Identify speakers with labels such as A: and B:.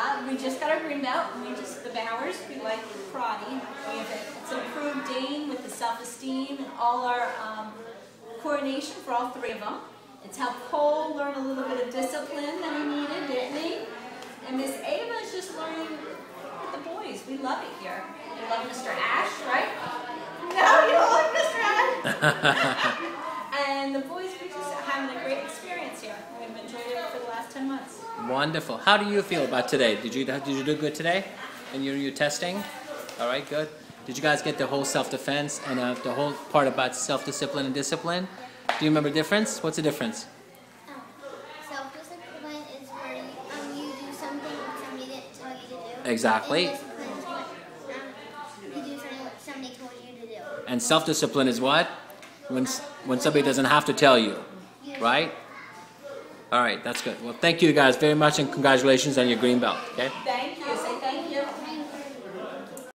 A: Uh, we just got our green belt. We just the Bowers. We like karate. We have it's an approved Dane with the self-esteem and all our um, coordination for all three of them. It's helped Cole learn a little bit of discipline that he needed, didn't he? And Miss Ava is just learning with the boys. We love it here. We love Mr. Ash, right? No, you don't like Mr. Ash. and the boys, we just having a great experience here. We've enjoyed it for the last 10 months.
B: Wonderful. How do you feel about today? Did you did you do good today? And your your testing? All right, good. Did you guys get the whole self-defense and uh, the whole part about self-discipline and discipline? Do you remember the difference? What's the difference?
C: Um, self-discipline is where you, um, you do something that somebody didn't tell you to do.
B: Exactly.
C: And discipline is what, um, you do something what somebody told you to do.
B: And self-discipline is what? When when somebody doesn't have to tell you,
C: You-
B: right? All right, that's good. Well, thank you guys very much and congratulations on your green belt. Okay.